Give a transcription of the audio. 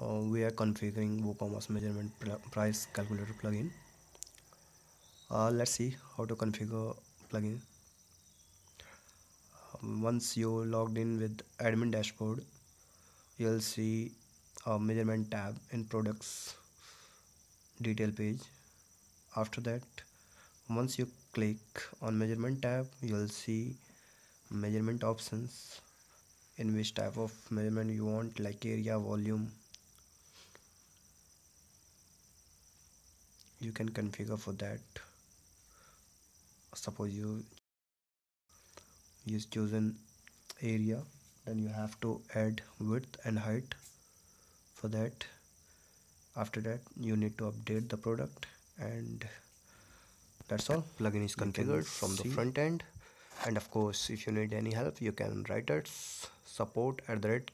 uh, we are configuring WooCommerce measurement price calculator plugin. Uh, let's see how to configure plugin. Um, once you logged in with admin dashboard you'll see a measurement tab in products detail page. After that once you click on measurement tab you'll see measurement options in which type of measurement you want like area volume you can configure for that. Suppose you use chosen area then you have to add width and height for that. After that you need to update the product and that's all. Plugin is configured from the front end and of course if you need any help you can write us support at the rate